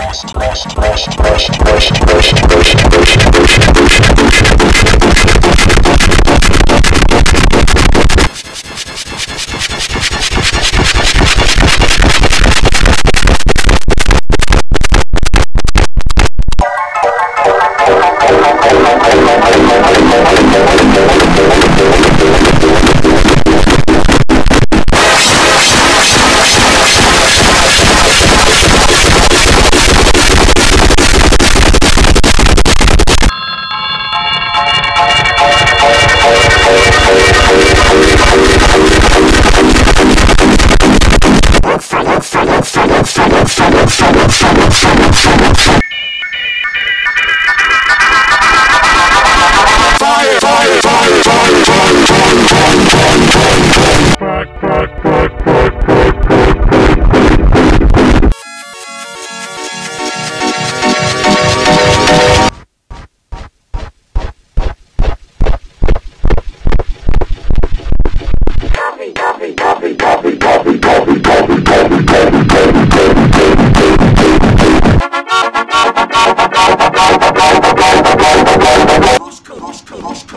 Rest, rest, rest, rest, rest, rest, rest, rest, rest, rest, rest.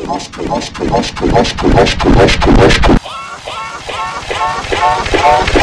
Oh, oh, oh, oh, oh,